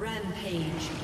Rampage.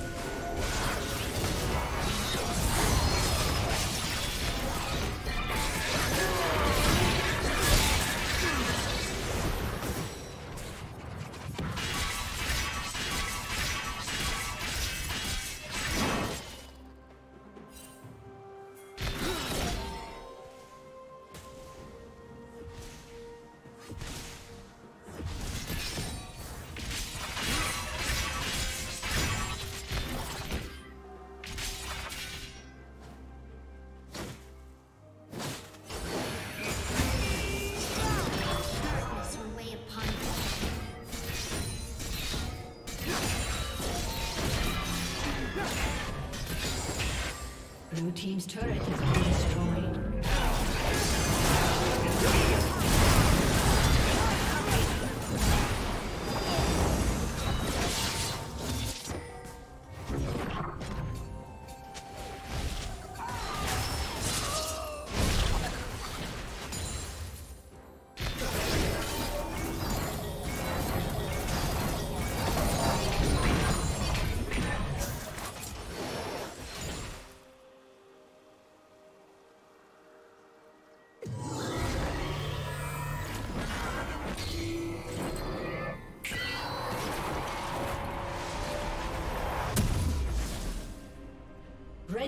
Team's turret been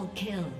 Double kill.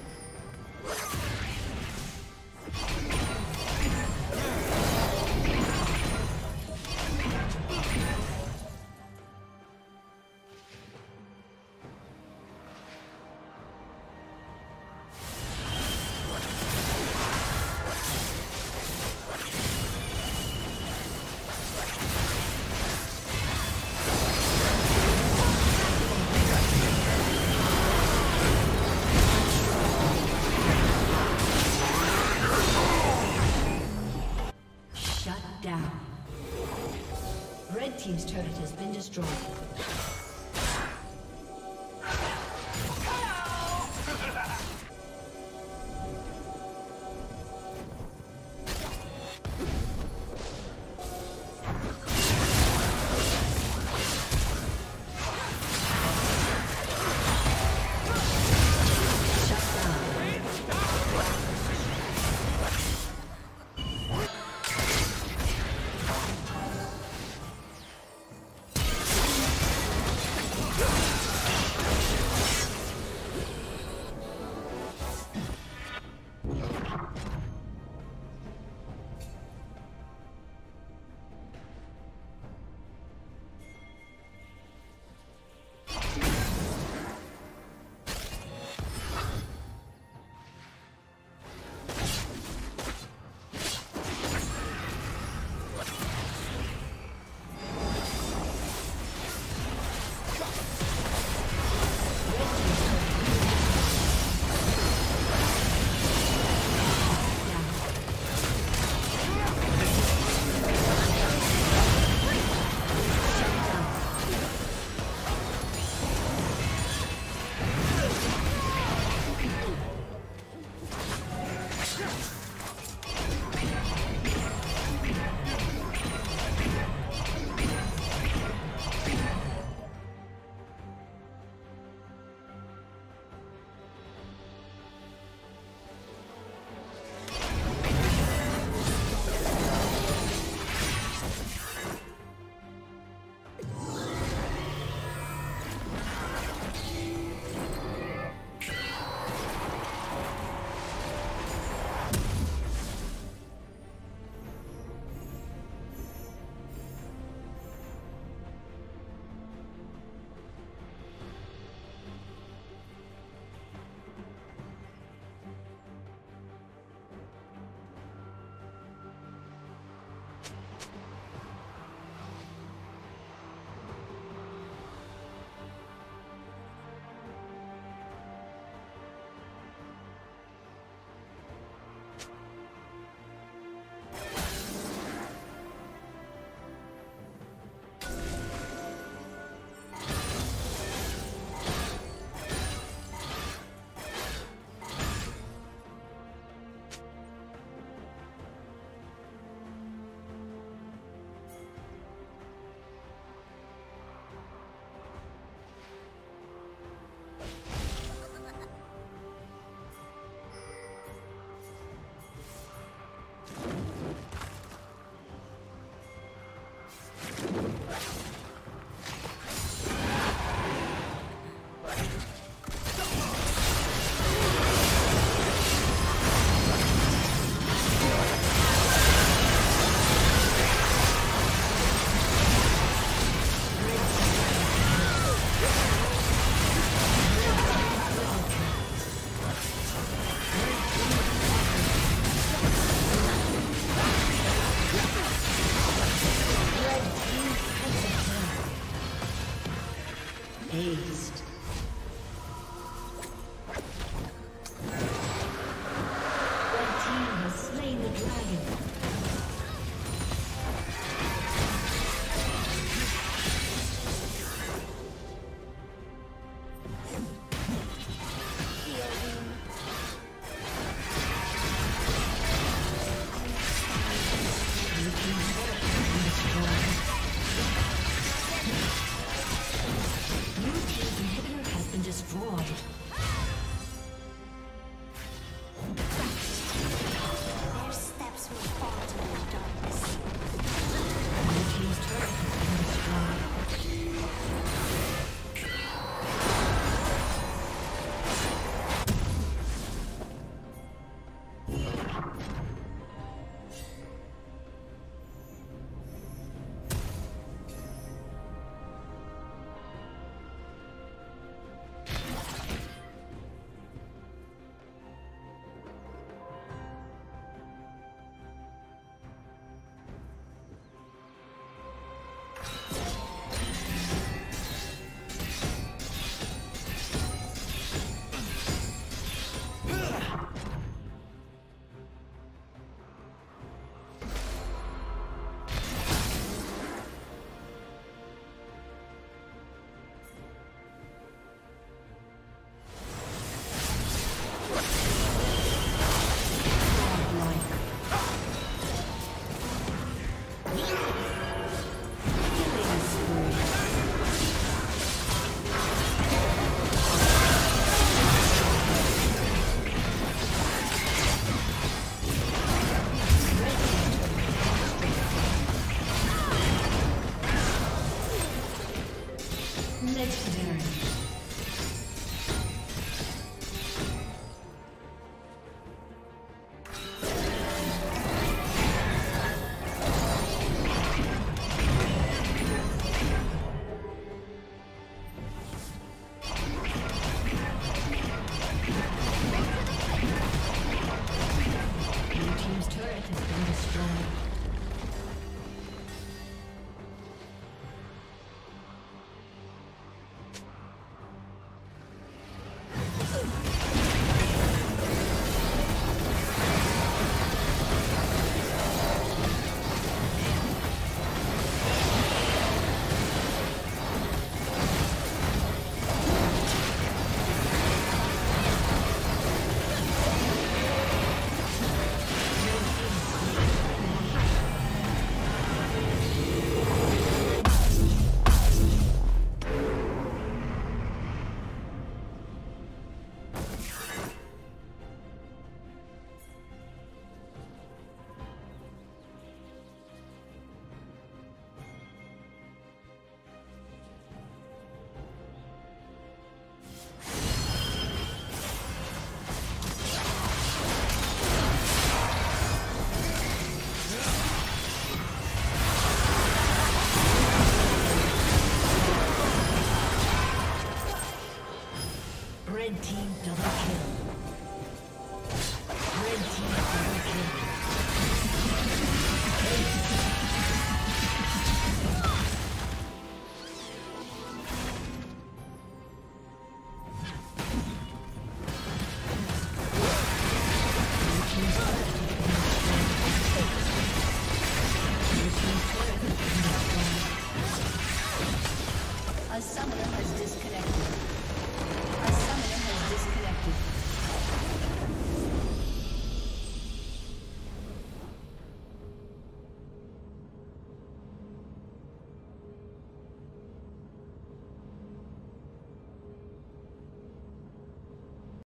destroyed.